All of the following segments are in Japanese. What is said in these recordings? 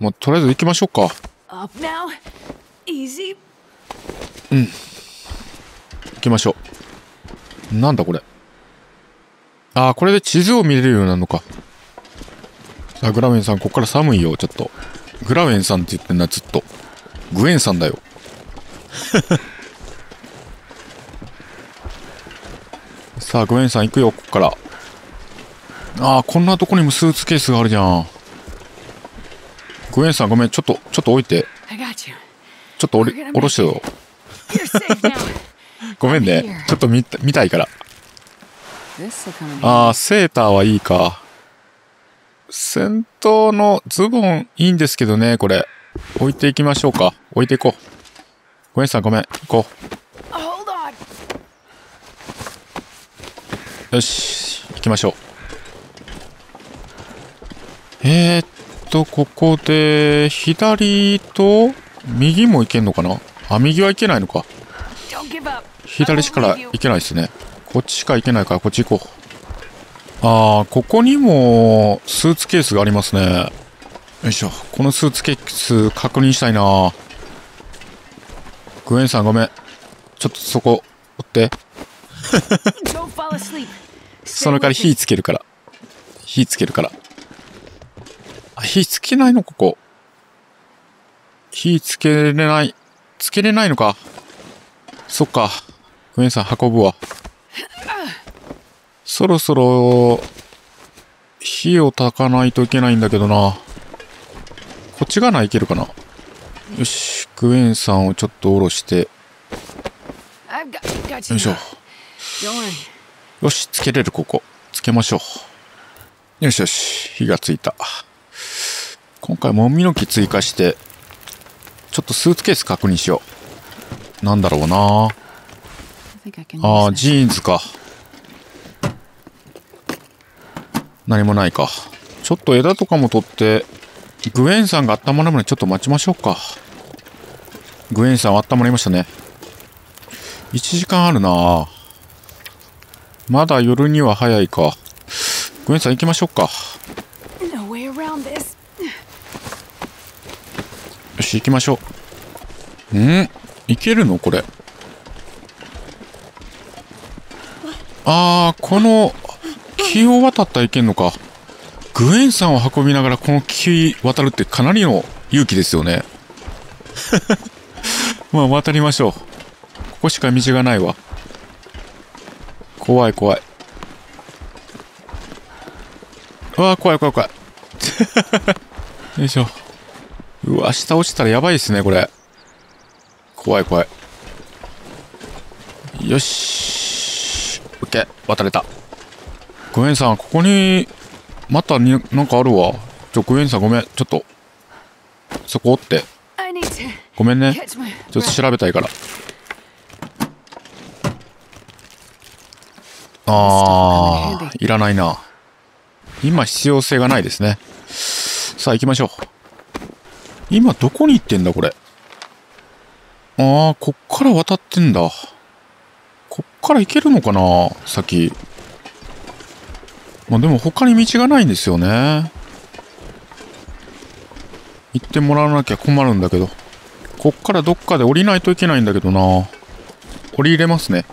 もうとりあえず行きましょうか。Up now. Easy. 行きましょう。なんだこれ。ああ、これで地図を見れるようになるのか。さあ、グラウェンさん、こっから寒いよ、ちょっと。グラウェンさんって言ってんな、ずっと。グエンさんだよ。さあ、グエンさん行くよ、こっから。ああ、こんなとこにもスーツケースがあるじゃん。グエンさん、ごめん、ちょっと、ちょっと置いて。ちょっと降り、降ろしてよ。ごめんね。ちょっと見た見たいから。ああ、セーターはいいか。戦闘のズボンいいんですけどね、これ。置いていきましょうか。置いていこう。ごめんさん、ごめん。行こ.う。よし、行きましょう。えー、っと、ここで、左と、右も行けんのかな？あ、右は行けないのか。左しから行けないですね。こっちしか行けないから、こっち行こう。ああ、ここにも、スーツケースがありますね。よいしょ。このスーツケース確認したいな。グエンさんごめん。ちょっとそこ、追って。その代わり火つけるから。火つけるから。火つけないのここ。火つけれない。つけれないのか。そっか。グエンさん運ぶわ。そろそろ、火を焚かないといけないんだけどな。こっち側ないけるかな。よし。グエンさんをちょっと下ろして。よいしょ。よし、つけれる、ここ。つけましょう。よしよし、火がついた。今回、もみの木追加して、ちょっとスーツケース確認しよう。なんだろうなあ.ジーンズか。何もないか。ちょっと枝とかも取って、グエンさんが温まるまでちょっと待ちましょうか。グエンさん温まりましたね。1時間あるなまだ夜には早いか。グエンさん行きましょうか。No way around this. よし、行きましょう。ん？いけるの？これ。あー、この木を渡ったらいけんのか。グエンさんを運びながらこの木渡るってかなりの勇気ですよね。まあ渡りましょう。ここしか道がないわ。怖い怖い。うわー怖い怖い怖い。よいしょ。うわ、下落ちたらやばいですね、これ。怖い怖い。よし。オッケー、渡れた。グエンさん、ここに、またに、なんかあるわ。ちょ、グエンさんごめん。ちょっと、そこおって。ごめんね。ちょっと調べたいから。あー、いらないな。今必要性がないですね。さあ行きましょう。今どこに行ってんだこれ？あー、こっから渡ってんだ。こっから行けるのかな先。まあでも他に道がないんですよね。行ってもらわなきゃ困るんだけど。こっからどっかで降りないといけないんだけどな。降り入れますね。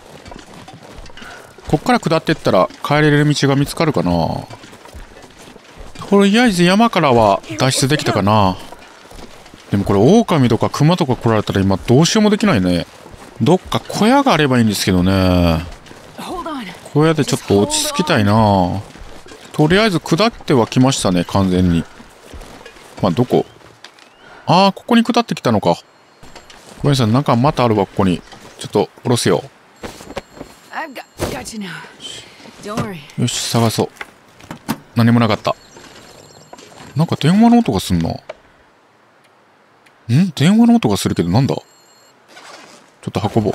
こっから下ってったら帰れる道が見つかるかな。とりあえず山からは脱出できたかな。でもこれ狼とか熊とか来られたら今どうしようもできないね。どっか小屋があればいいんですけどね。小屋でちょっと落ち着きたいな。とりあえず下ってはきましたね、完全に。まあ、どこ？ああ、ここに下ってきたのか。ごめんなさい、なんかまたあるわ、ここに。ちょっと、下ろすよ。よし、探そう。何もなかった。なんか電話の音がすんな。ん？電話の音がするけどなんだ？ちょっと運ぼう。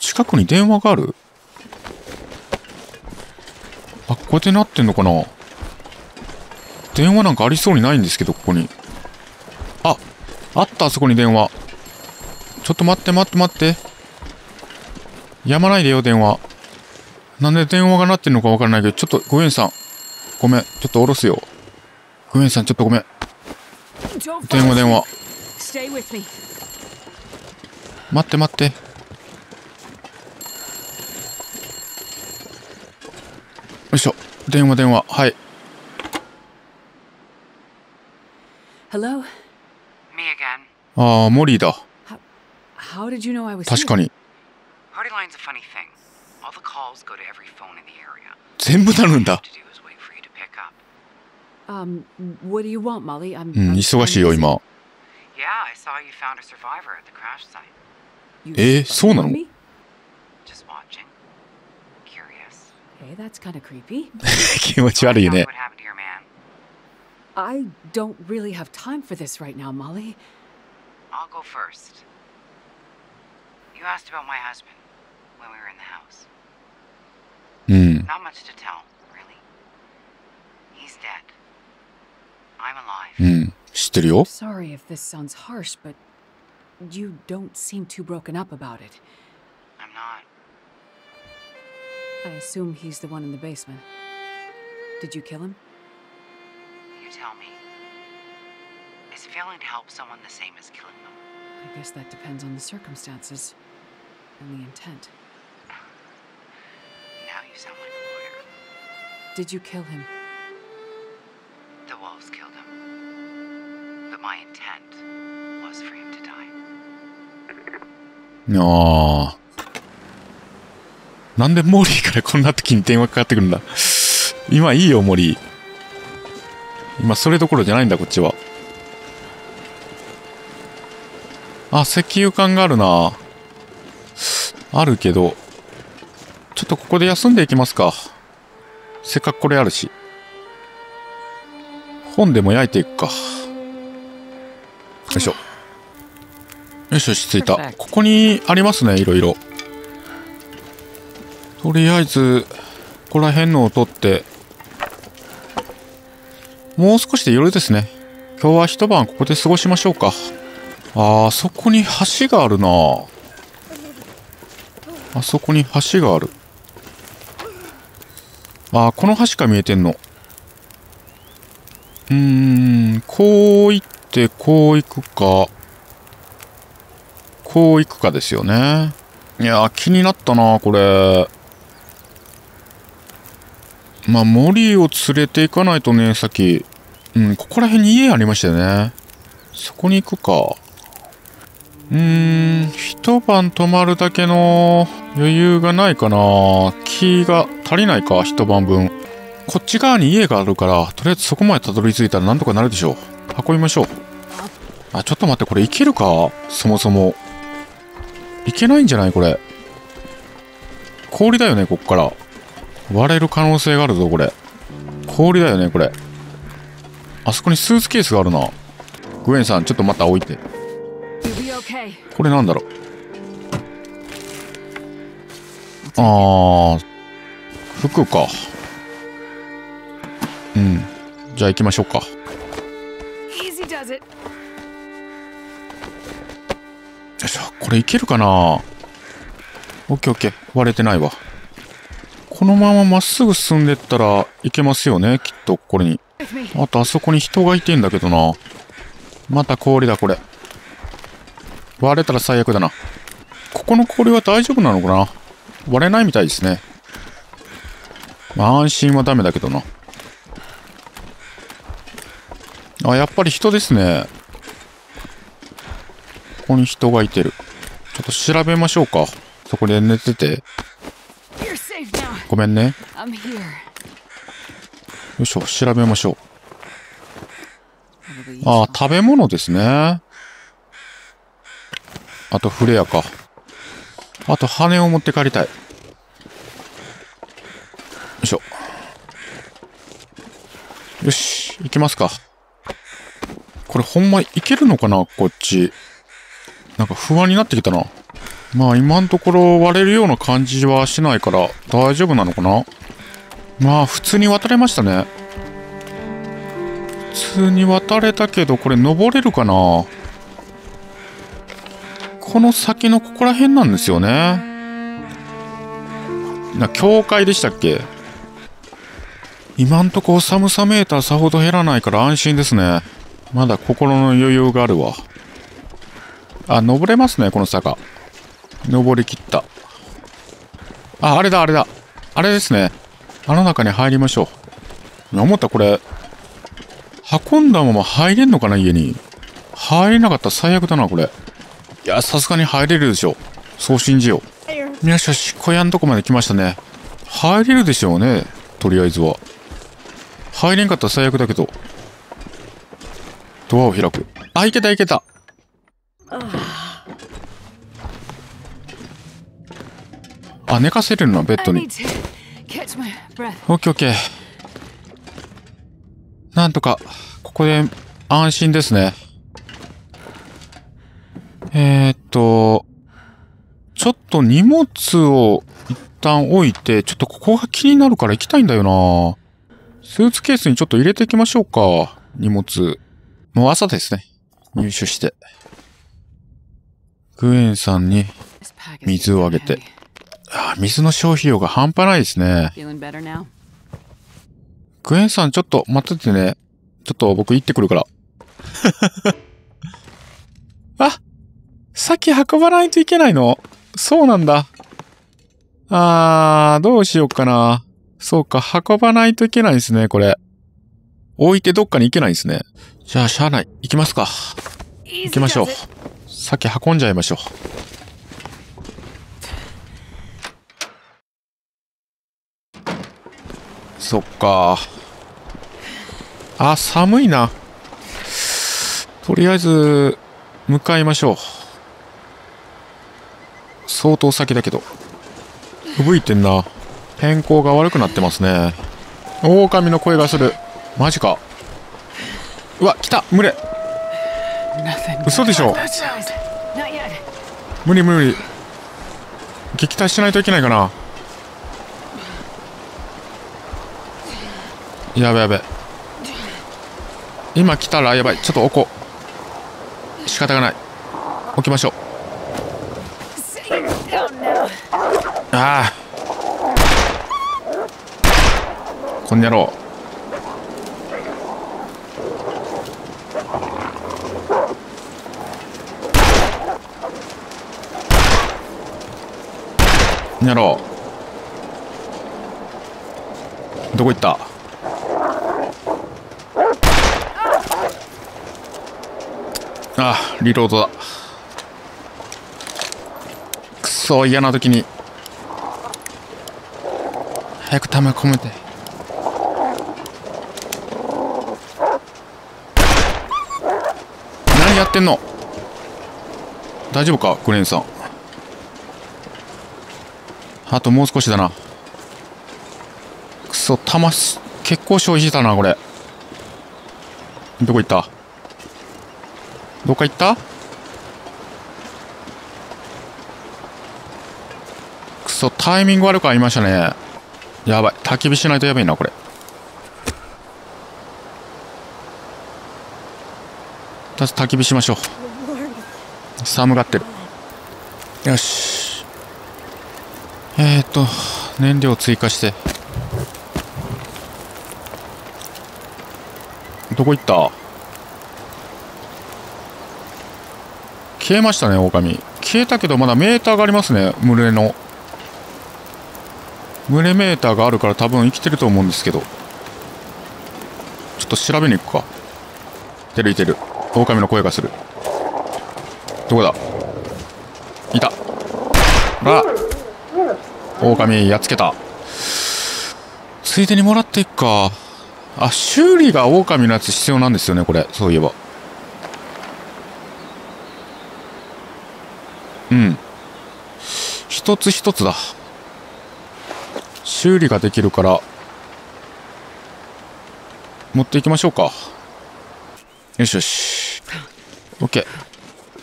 近くに電話がある？あ、こうやってなってんのかな？電話なんかありそうにないんですけど、ここに。あ、あった、あそこに電話。ちょっと待って待って待って。やまないでよ、電話。なんで電話が鳴ってんのかわからないけど、ちょっと、ごめんさん。ごめん。ちょっと下ろすよ。ごめんさん、ちょっとごめん。電話電話 asleep. Stay with me. 待って待ってよいしょ電話電話はい Hello? Me again. ああモリーだ How did you know I was 確か?に Party line's a funny thing. All the calls go to every phone in the area. 全部なるん All だ Um, what do you want, Molly? I'm. うん I'm 忙しいよ I'm busy. 今 Yeah, I saw you found a survivor at the crash site. You えー、 spying そうな on の me? Just watching. Curious. Hey, that's kind of creepy. 気持ち悪い Tell me ね What happened to your man? I don't really have time for this right now, Molly. I'll go first. You asked about my husband when we were in the house. うん Not much to tell, really. He's dead. I'm う alive. ん知ってるよ Sorry if this sounds harsh, but you don't seem too broken up about it. I'm not. I assume he's the one in the basement. Did you kill him? You tell me. Is failing to help someone the same as killing them? I guess that depends on the circumstances and the intent. Now you sound like a lawyer. Did you kill him? The wolves killed him. But my intent was for him to die. あ あなんでモーリーからこんな時に電話かかってくるんだ？今いいよモーリー。今それどころじゃないんだこっちは。あ石油缶があるな。あるけどちょっとここで休んでいきますか。せっかくこれあるし。本でも焼いていくか。よいしょ。よしよし着いた.ここにありますねいろいろ。とりあえずここら辺のを取って。もう少しで夜ですね。今日は一晩ここで過ごしましょうか。あーそこに橋があるな。あそこに橋がある。あーこの橋か見えてんのうーんこう行ってこう行くか。こう行くかですよね。いやー気になったなこれ。まあ森を連れて行かないとね先うんここら辺に家ありましたよね。そこに行くか。うーん一晩泊まるだけの余裕がないかな。気が足りないか一晩分。こっち側に家があるからとりあえずそこまでたどり着いたらなんとかなるでしょう。運びましょう。あちょっと待ってこれいけるか？そもそも。いけないんじゃない？これ。氷だよねこっから。割れる可能性があるぞこれ。氷だよねこれ。あそこにスーツケースがあるな。グエンさんちょっとまた置いて。これなんだろう？あー服か。うん。じゃあ行きましょうか.よいしょこれいけるかな。オッケーオッケー。割れてないわ。このまままっすぐ進んでったらいけますよね。きっとこれに.あとあそこに人がいてんだけどな。また氷だこれ。割れたら最悪だな。ここの氷は大丈夫なのかな。割れないみたいですね。まあ安心はダメだけどなあやっぱり人ですね。ここに人がいてる。ちょっと調べましょうか。そこで寝てて。ごめんね。よいしょ調べましょう。あ食べ物ですね。あとフレアか。あと羽を持って帰りたい。よいしょ。よし行きますか。これほんまいけるのかなこっち。なんか不安になってきたな。まあ今のところ割れるような感じはしないから大丈夫なのかな。まあ普通に渡れましたね。普通に渡れたけどこれ登れるかな。この先のここら辺なんですよね。な教会でしたっけ。今んとこ寒さメーターさほど減らないから安心ですね。まだ心の余裕があるわ。あ、登れますね、この坂。登りきった。あ、あれだ、あれだ。あれですね。あの中に入りましょう。思ったこれ、運んだまま入れんのかな、家に。入れなかったら最悪だな、これ。いや、さすがに入れるでしょ。そう信じよう。よしよし、小屋のとこまで来ましたね。入れるでしょうね。とりあえずは。入れんかったら最悪だけど。ドアを開く。あ、いけたいけた。あ、寝かせるのベッドに。オッケーオッケー。なんとか、ここで安心ですね。えー、っと、ちょっと荷物を一旦置いて、ちょっとここが気になるから行きたいんだよな。スーツケースにちょっと入れていきましょうか。荷物。もう朝ですね。入手して。グエンさんに水をあげて。あ水の消費量が半端ないですね。グエンさんちょっと待っててね。ちょっと僕行ってくるから。あ先運ばないといけないの？そうなんだ。あー、どうしようかな。そうか、運ばないといけないですね、これ。置いてどっかに行けないんですね。じゃあ、しゃあない。行きますか。行きましょう。先運んじゃいましょう。そっか。あ、寒いな。とりあえず、向かいましょう。相当先だけど。吹雪いてんな。天候が悪くなってますね。狼の声がする。マジか。うわ、来た群れ嘘でしょ無理無理。撃退しないといけないかな。やべやべ。今来たらやばい。ちょっと置こう。仕方がない。置きましょう。ああ。こんにゃろう。やろう。どこ行った？あリロードだ。くそ嫌な時に。早く弾込めて。何やってんの？大丈夫か？クレンさん。あともう少しだな。くそ弾結構消費したなこれ。どこ行った？どっか行った？くそタイミング悪くありましたね。やばい。焚き火しないとやばいなこれ。とりあえず焚き火しましょう。寒がってる。よし。えー、っと燃料追加して。どこ行った？消えましたね狼。消えたけどまだメーターがありますね群れの。群れメーターがあるから多分生きてると思うんですけど。ちょっと調べに行くか。いてるいてる。狼の声がする。どこだ？いた。あ狼やっつけた。ついでにもらっていくか。あ修理が狼のやつ必要なんですよねこれ。そういえば。うん。一つ一つだ。修理ができるから持っていきましょうか。よしよし。OK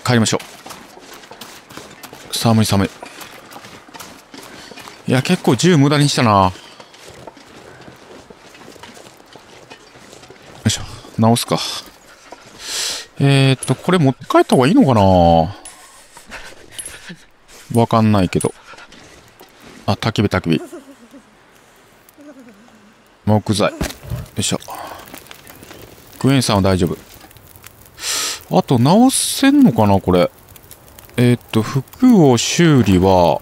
帰りましょう。寒い寒い。いや結構銃無駄にしたな。よいしょ。直すか。えー、っとこれ持って帰った方がいいのかな。わかんないけど。あ焚き火焚き火。木材。よいしょ。クエンさんは大丈夫。あと直せんのかなこれ。えーっと服を修理は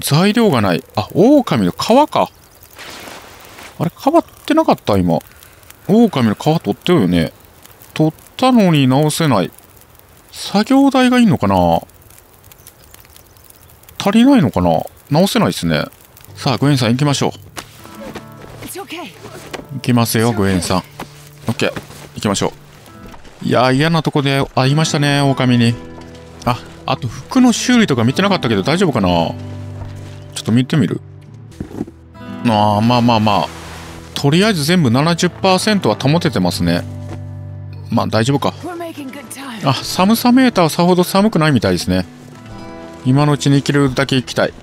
材料がない。あ狼の皮か。あれ変わってなかった？今。狼の皮取ってるよね。取ったのに直せない。作業台がいいのかな？足りないのかな？直せないですね。さあグエンさん行きましょう.行きますよグエンさん。オッケー行きましょう。いやー嫌なとこで会いましたね狼に。ああと服の修理とか見てなかったけど大丈夫かな？ちょっと見てみる？あーまあまあまあ。とりあえず全部70%は保ててますね。まあ大丈夫か.あ寒さメーターはさほど寒くないみたいですね。今のうちに行けるだけ行きたい。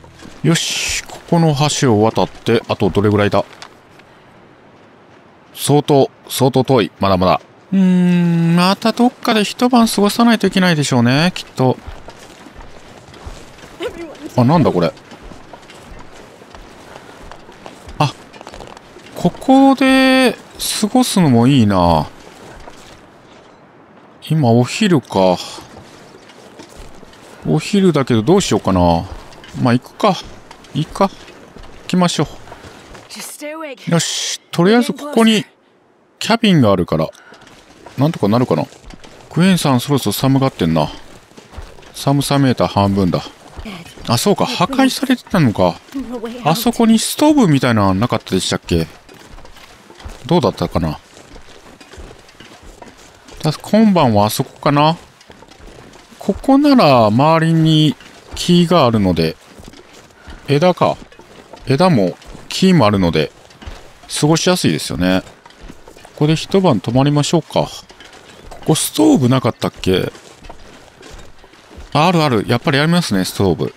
よしここの橋を渡ってあとどれぐらいだ？相当相当遠い。まだまだ。うーんまたどっかで一晩過ごさないといけないでしょうねきっと。あなんだこれ？ここで過ごすのもいいな。今お昼か。お昼だけどどうしようかな。まあ行くか。いいか。行きましょ.う。よし。とりあえずここにキャビンがあるから。なんとかなるかな。クエンさんそろそろ寒がってんな。寒さメーター半分だ。あそうか。破壊されてたのか。あそこにストーブみたいなのなかったでしたっけ？どうだったかな？今晩はあそこかな？ここなら周りに木があるので枝か。枝も木もあるので過ごしやすいですよね。ここで一晩泊まりましょうか。ここストーブなかったっけ？あるある。やっぱりありますねストーブ。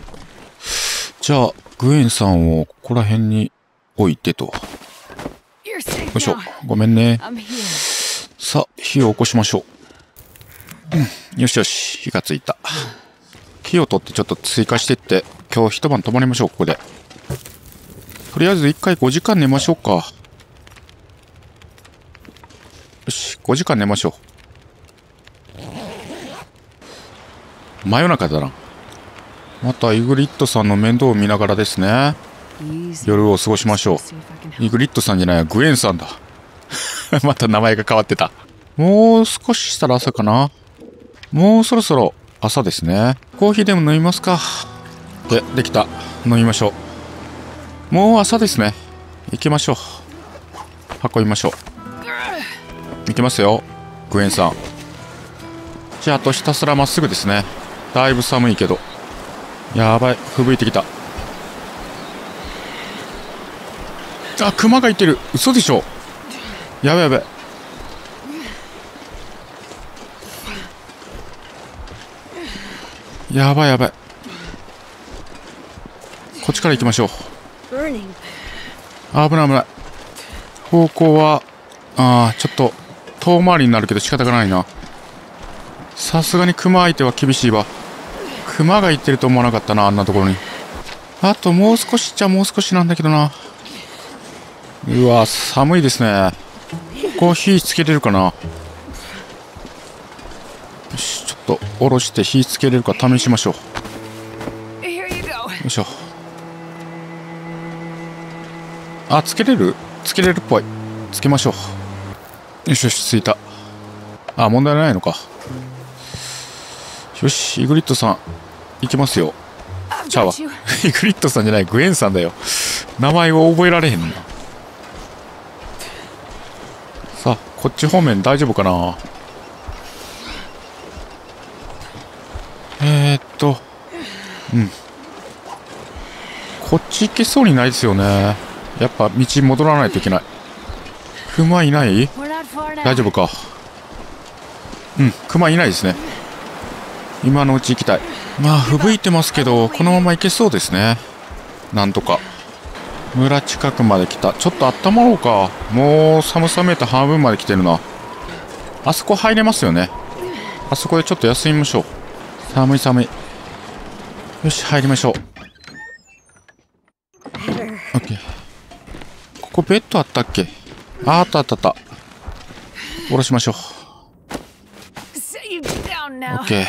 じゃあ、グエンさんをここら辺に置いてと。よいしょ。ごめんね。さあ、火を起こしましょう。うん。よしよし、火がついた。火を取ってちょっと追加してって、今日一晩泊まりましょう、ここで。とりあえず一回5時間寝ましょうか。よし、5時間寝ましょう。真夜中だな。またイグリッドさんの面倒を見ながらですね。夜を過ごしましょう。イグリッドさんじゃないや、グエンさんだ。また名前が変わってた。もう少ししたら朝かな。もうそろそろ朝ですね。コーヒーでも飲みますか。で、できた。飲みましょう。もう朝ですね。行きましょう。運びましょう。行きますよ。グエンさん。じゃあ、あとひたすらまっすぐですね。だいぶ寒いけど。やばい。吹雪いてきた。あ、熊がいてる。嘘でしょ。やべやべ。やばいやばい。こっちから行きましょう。危ない危ない。方向は、ああ、ちょっと遠回りになるけど仕方がないな。さすがに熊相手は厳しいわ。熊がいてると思わなかったな、あんなところに。あともう少しっちゃもう少しなんだけどな。うわ、寒いですね。ここ火つけれるかな？よし、ちょっと下ろして火つけれるか試しましょう。よいしょ。あつけれる？つけれるっぽい。つけましょう。よしよしついた。あ問題ないのか。よしイグリッドさん行きますよ。I've ちゃうわ got you. イグリッドさんじゃないグエンさんだよ。名前を覚えられへんなさあこっち方面大丈夫かな？えー、っと。うん。こっち行けそうにないですよね。やっぱ道戻らないといけない。熊いない？大丈夫か。うん熊いないですね。今のうち行きたい。まあ吹雪いてますけどこのまま行けそうですね。なんとか。村近くまで来た。ちょっと温まろうか。もう寒さめいた半分まで来てるな。あそこ入れますよね。あそこでちょっと休みましょう。寒い寒い。よし入りましょう。OK ここベッドあったっけ？ああったあったあった。下ろしましょう。OK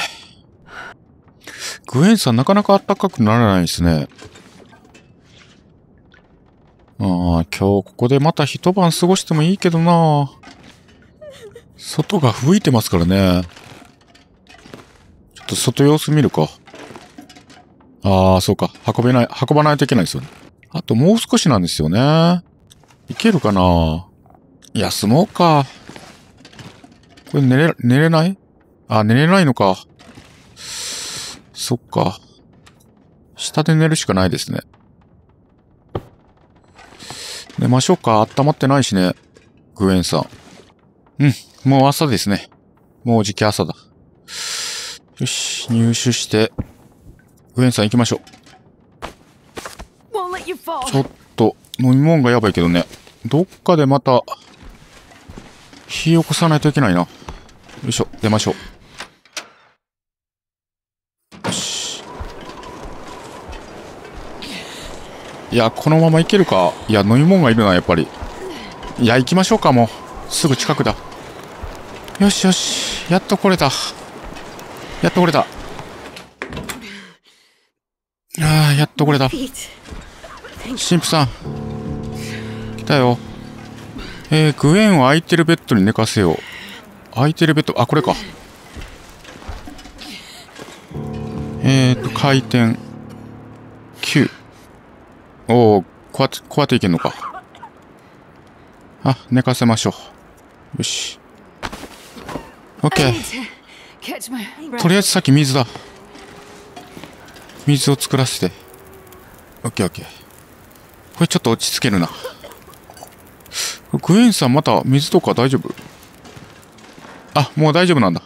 グエンさんなかなか暖かくならないですね。ああ今日ここでまた一晩過ごしてもいいけどな。外が吹いてますからね。ちょっと外様子見るか。ああそうか。運べない運ばないといけないですよね。あともう少しなんですよね。いけるかな。休もうかこれ寝れ、寝れない？あ、寝れないのか。そっか。下で寝るしかないですね。寝ましょうか。温まってないしね。グエンさん。うん。もう朝ですね。もうじき朝だ。よし。入手して。グエンさん行きましょ.う。ちょっと、飲み物がやばいけどね。どっかでまた、火起こさないといけないな。よいしょ。出ましょう。いや、このままいけるか。いや、飲み物がいるな、やっぱり。いや、行きましょうか、もう。すぐ近くだ。よしよし。やっと来れた。やっと来れた。ああ、やっと来れた。神父さん。来たよ。えー、グエンを空いてるベッドに寝かせよう。空いてるベッド、あ、これか。えーと、回転。9。おお、こうやって、こうやっていけんのか。あ、寝かせましょう。よし。オッケー。とりあえずさっき水だ。水を作らせて。オッケーオッケー。これちょっと落ち着けるな。グエンさんまた水とか大丈夫？あ、もう大丈夫なんだ。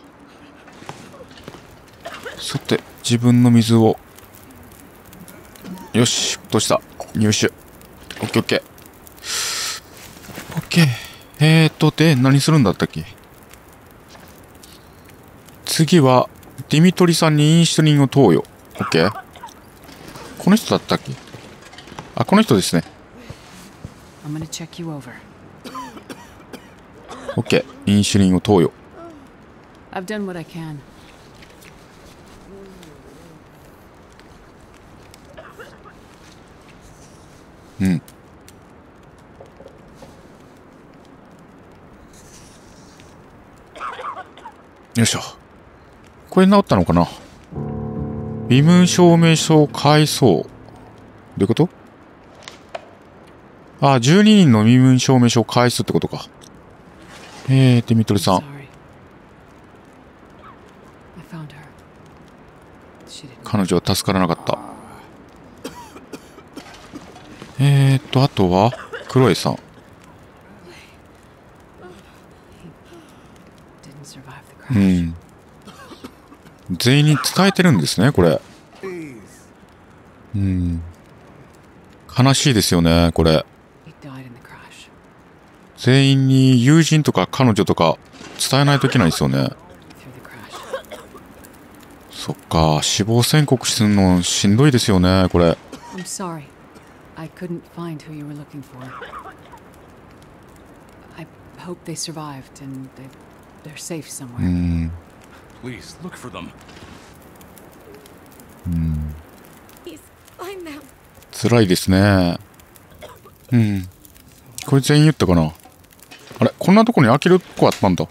さて、自分の水を。よし、落とした。入手。オッケーオッケー。オッケー。えーと、で、何するんだったっけ？次は、ディミトリさんにインシュリンを投与。オッケー。この人だったっけ？あ、この人ですね。オッケー。インシュリンを投与。I've done what I can. うん。よいしょ。これ治ったのかな？身分証明書を返そう。どういうこと？あ、12人の身分証明書を返すってことか。えー、デミトリさん。彼女は助からなかった。えーと、あとは、クロエさん。うん。全員に伝えてるんですね、これ。うん。悲しいですよね、これ。全員に友人とか彼女とか伝えないといけないですよね。そっか、死亡宣告するのしんどいですよね、これ。I couldn't find who you were looking for. I hope they survived and they, they're safe う somewhere. ん。Please look for them. He's fine now. 辛いですね。うん。これ全員言ったかなあれこんなとこに開けるとこあったんだ。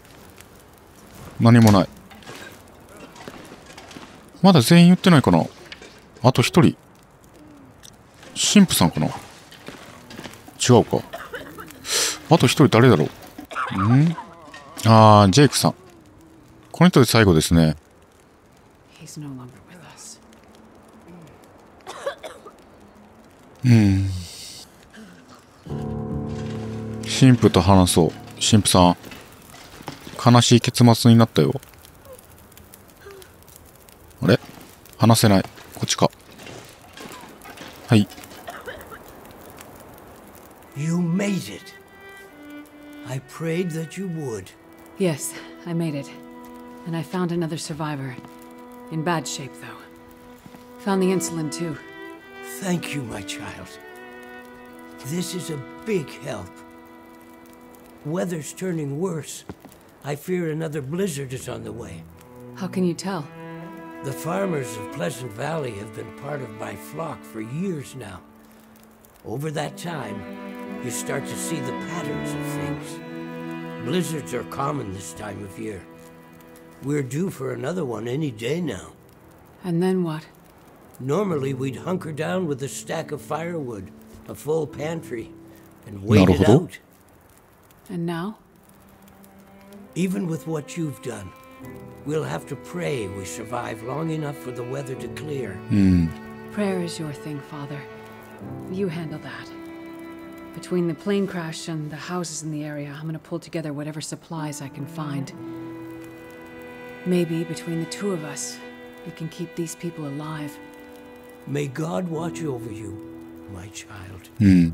何もない。まだ全員言ってないかなあと一人。神父さんかな？違うか。あと一人誰だろう？ん？あー、ジェイクさん。この人で最後ですね。うん。神父と話そう。神父さん。悲しい結末になったよ。あれ？話せない。こっちか。はい。Made it. I prayed that you would. Yes, I made it. And I found another survivor. In bad shape, though. Found the insulin, too. Thank you, my child. This is a big help. weather's turning worse. I fear another blizzard is on the way. How can you tell? The farmers of Pleasant Valley have been part of my flock for years now. Over that time, you start to see the patterns of things. Blizzards are common this time of year. We're due for another one any day now. And then what? Normally, we'd hunker down with a stack of firewood, a full pantry, and wait it out. And now? Even with what you've done, we'll have to pray we survive long enough for the weather to clear. Mm. Prayer is your thing, Father. You handle that. Between the plane crash and the houses in the area, I'm gonna pull together whatever supplies I can find. Maybe between the two of us, we can keep these people alive. May God watch over you, my child. Hmm.